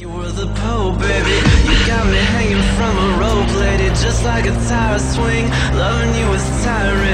You were the Pope, baby. You got me hanging from a rope, lady, just like a tire swing. Loving you is tiring.